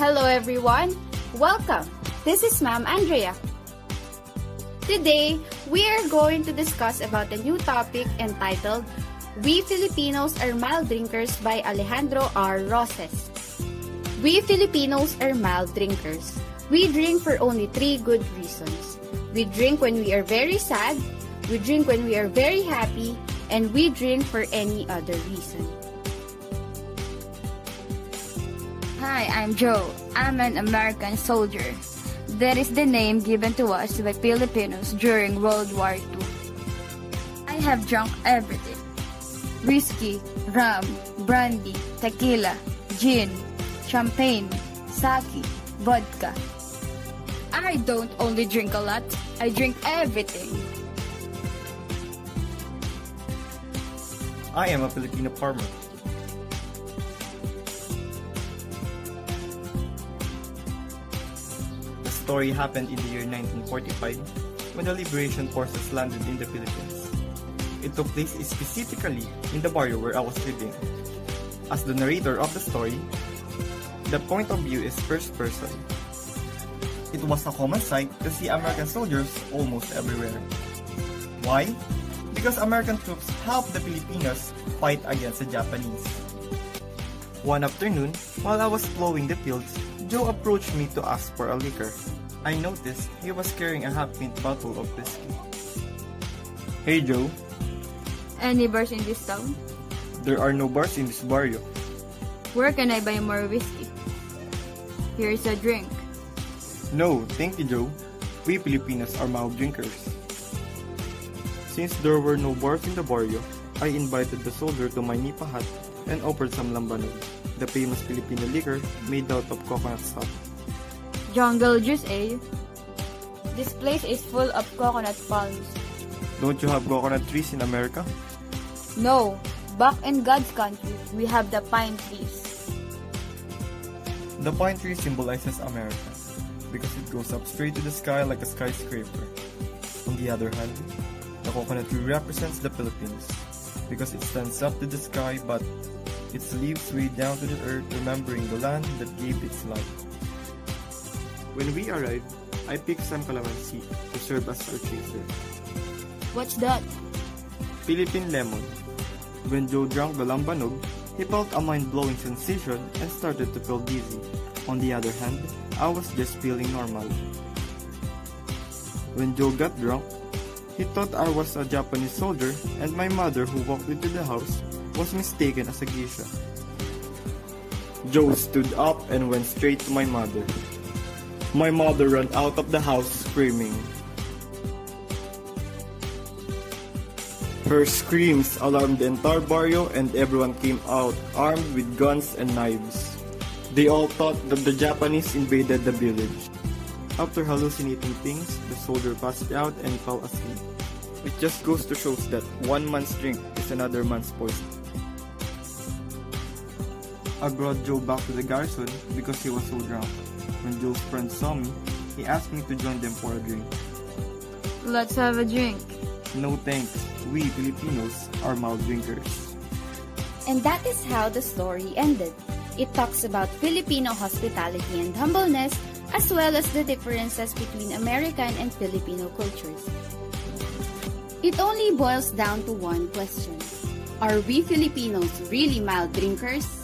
Hello everyone! Welcome! This is Ma'am Andrea. Today, we are going to discuss about a new topic entitled We Filipinos Are Mild Drinkers by Alejandro R. Roces. We Filipinos are mild drinkers. We drink for only three good reasons. We drink when we are very sad, we drink when we are very happy, and we drink for any other reason. Hi, I'm Joe. I'm an American soldier. That is the name given to us by Filipinos during World War II. I have drunk everything. Whiskey, rum, brandy, tequila, gin, champagne, sake, vodka. I don't only drink a lot, I drink everything. I am a Filipino farmer. Story happened in the year 1945 when the liberation forces landed in the Philippines. It took place specifically in the barrio where I was living. As the narrator of the story, the point of view is first person. It was a common sight to see American soldiers almost everywhere. Why? Because American troops helped the Filipinos fight against the Japanese. One afternoon, while I was plowing the fields, Joe approached me to ask for a liquor. I noticed he was carrying a half-pint bottle of whiskey. Hey Joe, Any bars in this town? there are no bars in this barrio. Where can I buy more whiskey? Here's a drink. No, thank you Joe. We Filipinos are mild drinkers. Since there were no bars in the barrio, I invited the soldier to my nipa hut and offered some lambanog, the famous Filipino liquor made out of coconut sap. Jungle juice, eh? This place is full of coconut palms. Don't you have coconut trees in America? No, back in God's country, we have the pine trees. The pine tree symbolizes America because it goes up straight to the sky like a skyscraper. On the other hand, the coconut tree represents the Philippines because it stands up to the sky but its leaves way down to the earth remembering the land that gave its life. When we arrived, I picked some calamansi to serve as our chaser. What's that? Philippine lemon. When Joe drank the lambanog, he felt a mind-blowing sensation and started to feel dizzy. On the other hand, I was just feeling normal. When Joe got drunk, he thought I was a Japanese soldier and my mother who walked into the house was mistaken as a geisha. Joe stood up and went straight to my mother. My mother ran out of the house screaming. Her screams alarmed the entire barrio and everyone came out armed with guns and knives. They all thought that the Japanese invaded the village. After hallucinating things, the soldier passed out and fell asleep. It just goes to show that one man's drink is another man's poison. I brought Joe back to the garrison because he was so drunk. When Joe's friends saw me, he asked me to join them for a drink. Let's have a drink. No thanks, we Filipinos are mild drinkers. And that is how the story ended. It talks about Filipino hospitality and humbleness, as well as the differences between American and Filipino cultures. It only boils down to one question Are we Filipinos really mild drinkers?